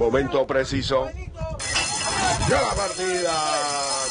Momento preciso. Ya la partida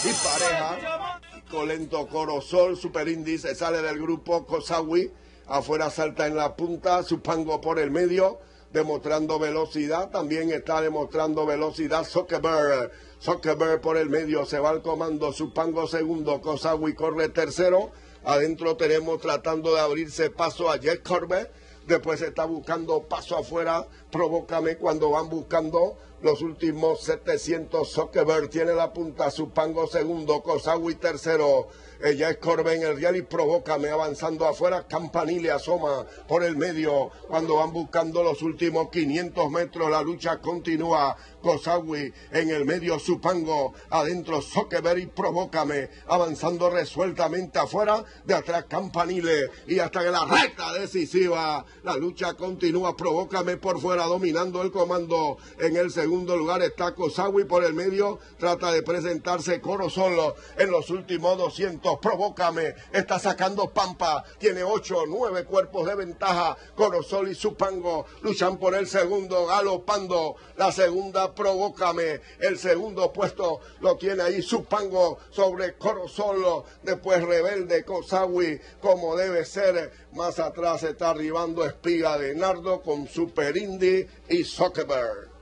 dispareja. Colento Corosol, Super Índice sale del grupo Kosawi. Afuera salta en la punta, Supango por el medio, demostrando velocidad. También está demostrando velocidad Zuckerberg. Zuckerberg por el medio, se va al comando, Supango segundo, Kosawi corre tercero. Adentro tenemos tratando de abrirse paso a Jack Corbett. Después está buscando paso afuera. Provócame cuando van buscando los últimos 700. Zuckerberg tiene la punta, Supango segundo, Kosawi tercero. Ella es Corben el Real y provócame avanzando afuera. Campanile asoma por el medio cuando van buscando los últimos 500 metros. La lucha continúa. Kosawi en el medio, Supango adentro, Zuckerberg y provócame avanzando resueltamente afuera. De atrás, Campanile y hasta que la recta decisiva. La lucha continúa. Provócame por fuera, dominando el comando. En el segundo lugar está Kosawi por el medio. Trata de presentarse Coro solo. En los últimos 200 provócame, está sacando Pampa, tiene ocho, nueve cuerpos de ventaja, Corozol y Supango luchan por el segundo, galopando, la segunda provócame, el segundo puesto lo tiene ahí Supango sobre Corozolo, después Rebelde, Kosawi, como debe ser, más atrás está arribando Espiga de Nardo con Super Indy y Zuckerberg.